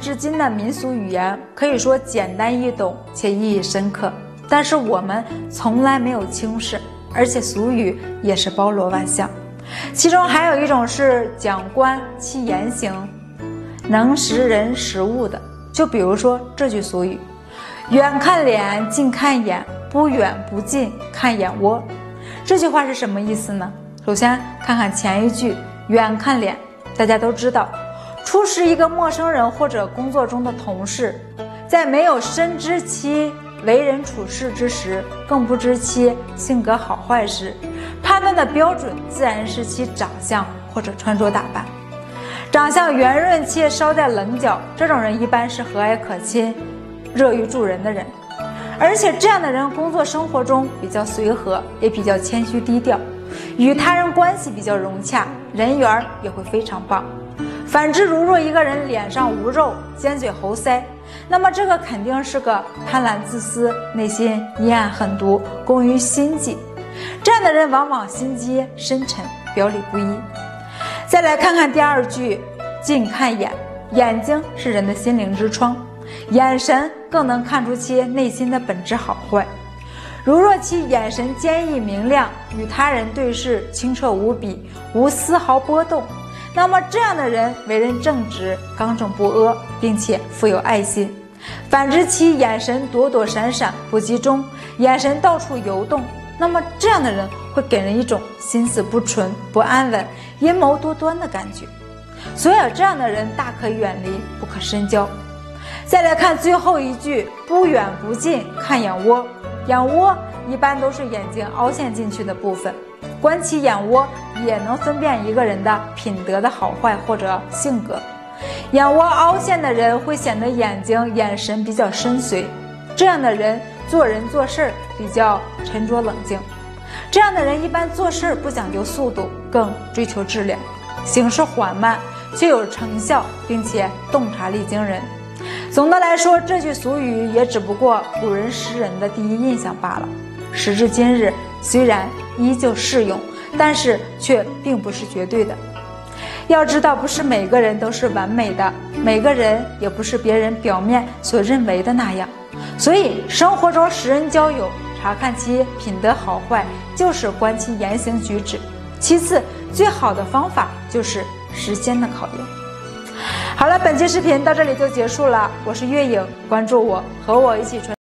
至今的民俗语言可以说简单易懂且意义深刻，但是我们从来没有轻视，而且俗语也是包罗万象。其中还有一种是讲官其言行，能识人识物的。就比如说这句俗语：“远看脸，近看眼，不远不近看眼窝。”这句话是什么意思呢？首先看看前一句“远看脸”，大家都知道，初识一个陌生人或者工作中的同事，在没有深知其为人处事之时，更不知其性格好坏时。判断的标准自然是其长相或者穿着打扮。长相圆润且稍带棱角，这种人一般是和蔼可亲、乐于助人的人。而且这样的人工作生活中比较随和，也比较谦虚低调，与他人关系比较融洽，人缘也会非常棒。反之，如若一个人脸上无肉、尖嘴猴腮，那么这个肯定是个贪婪自私、内心阴暗狠毒、工于心计。这样的人往往心机深沉，表里不一。再来看看第二句，近看眼，眼睛是人的心灵之窗，眼神更能看出其内心的本质好坏。如若其眼神坚毅明亮，与他人对视清澈无比，无丝毫波动，那么这样的人为人正直、刚正不阿，并且富有爱心。反之，其眼神躲躲闪闪，不集中，眼神到处游动。那么这样的人会给人一种心思不纯、不安稳、阴谋多端的感觉，所以这样的人大可远离，不可深交。再来看最后一句，不远不近看眼窝，眼窝一般都是眼睛凹陷进去的部分，观其眼窝也能分辨一个人的品德的好坏或者性格。眼窝凹陷的人会显得眼睛眼神比较深邃，这样的人。做人做事儿比较沉着冷静，这样的人一般做事儿不讲究速度，更追求质量，行事缓慢却有成效，并且洞察力惊人。总的来说，这句俗语也只不过古人识人的第一印象罢了。时至今日，虽然依旧适用，但是却并不是绝对的。要知道，不是每个人都是完美的，每个人也不是别人表面所认为的那样。所以，生活中识人交友，查看其品德好坏，就是观其言行举止。其次，最好的方法就是时间的考验。好了，本期视频到这里就结束了。我是月影，关注我，和我一起传。